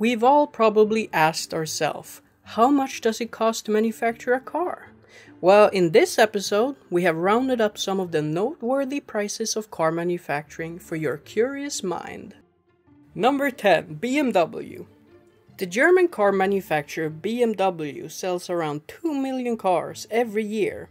We've all probably asked ourselves, how much does it cost to manufacture a car? Well, in this episode, we have rounded up some of the noteworthy prices of car manufacturing for your curious mind. Number 10 BMW. The German car manufacturer BMW sells around 2 million cars every year.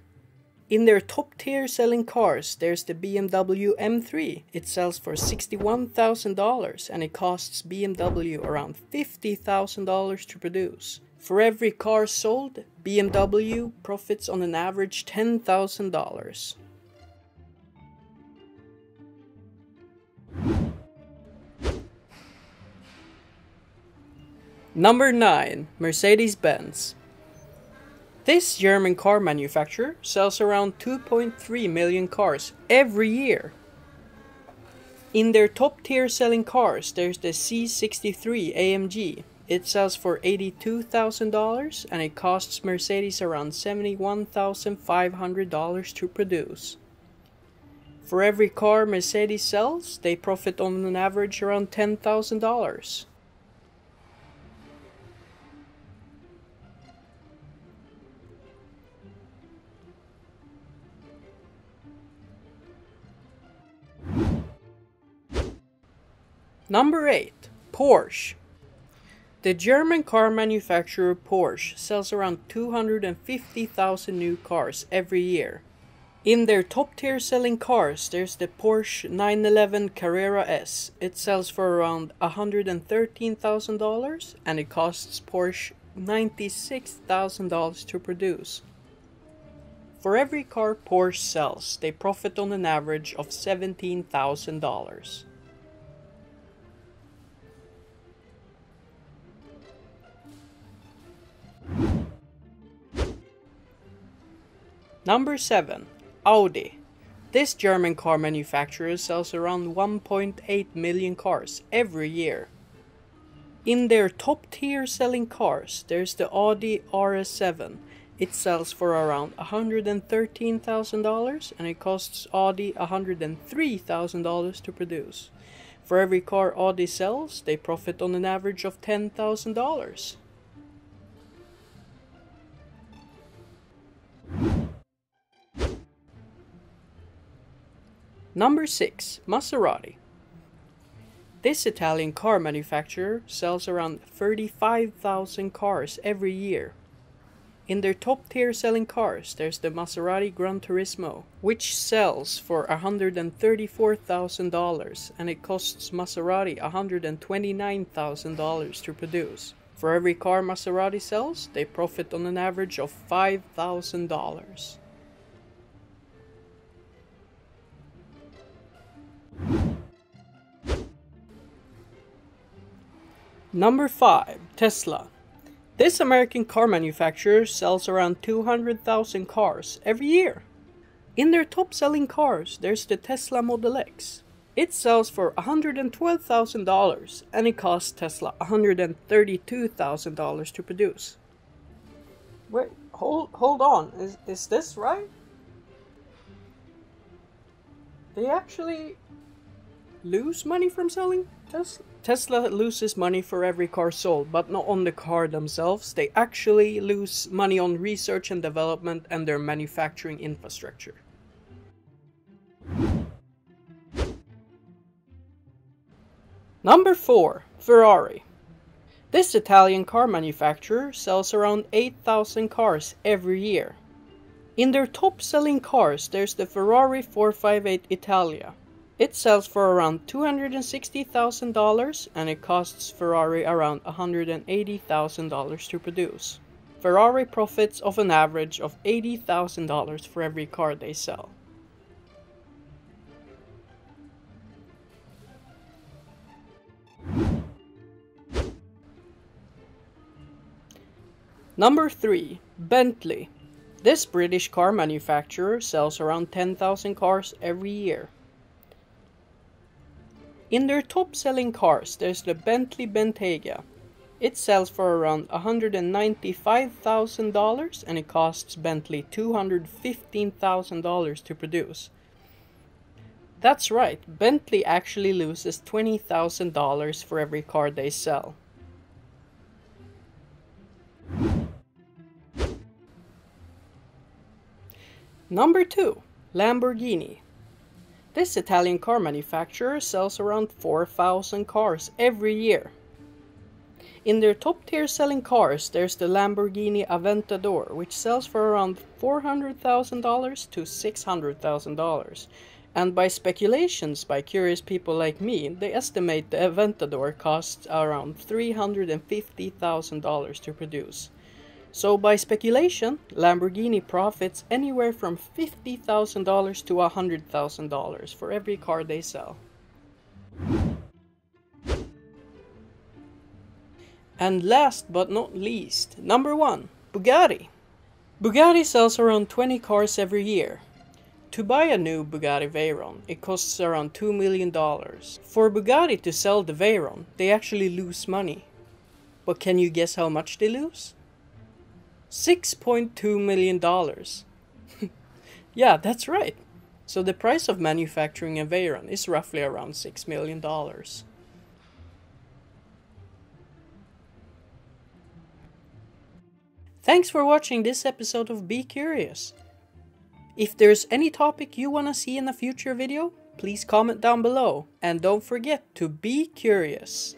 In their top tier selling cars, there's the BMW M3. It sells for $61,000 and it costs BMW around $50,000 to produce. For every car sold, BMW profits on an average $10,000. Number 9 Mercedes Benz. This German car manufacturer sells around 2.3 million cars every year. In their top tier selling cars, there's the C63 AMG. It sells for $82,000 and it costs Mercedes around $71,500 to produce. For every car Mercedes sells, they profit on an average around $10,000. Number 8. Porsche. The German car manufacturer Porsche sells around 250,000 new cars every year. In their top tier selling cars, there's the Porsche 911 Carrera S. It sells for around $113,000 and it costs Porsche $96,000 to produce. For every car Porsche sells, they profit on an average of $17,000. Number 7. Audi. This German car manufacturer sells around 1.8 million cars every year. In their top tier selling cars, there's the Audi RS7. It sells for around $113,000 and it costs Audi $103,000 to produce. For every car Audi sells, they profit on an average of $10,000. Number 6. Maserati. This Italian car manufacturer sells around 35,000 cars every year. In their top tier selling cars, there's the Maserati Gran Turismo, which sells for $134,000 and it costs Maserati $129,000 to produce. For every car Maserati sells, they profit on an average of $5,000. Number 5. Tesla. This American car manufacturer sells around 200,000 cars every year. In their top selling cars, there's the Tesla Model X. It sells for $112,000 and it costs Tesla $132,000 to produce. Wait, hold hold on. Is is this right? They actually lose money from selling Tesla? Tesla loses money for every car sold, but not on the car themselves. They actually lose money on research and development and their manufacturing infrastructure. Number 4. Ferrari. This Italian car manufacturer sells around 8,000 cars every year. In their top selling cars, there's the Ferrari 458 Italia, it sells for around $260,000 and it costs Ferrari around $180,000 to produce. Ferrari profits of an average of $80,000 for every car they sell. Number 3. Bentley. This British car manufacturer sells around 10,000 cars every year. In their top selling cars, there's the Bentley Bentayga. It sells for around $195,000 and it costs Bentley $215,000 to produce. That's right, Bentley actually loses $20,000 for every car they sell. Number 2. Lamborghini this Italian car manufacturer sells around 4,000 cars every year. In their top tier selling cars, there's the Lamborghini Aventador, which sells for around $400,000 to $600,000. And by speculations by curious people like me, they estimate the Aventador costs around $350,000 to produce. So by speculation, Lamborghini profits anywhere from $50,000 to $100,000 for every car they sell. And last but not least, number one, Bugatti. Bugatti sells around 20 cars every year. To buy a new Bugatti Veyron, it costs around $2 million. For Bugatti to sell the Veyron, they actually lose money. But can you guess how much they lose? $6.2 million. yeah, that's right. So the price of manufacturing a Veyron is roughly around $6 million. Thanks for watching this episode of Be Curious. If there's any topic you want to see in a future video, please comment down below and don't forget to be curious.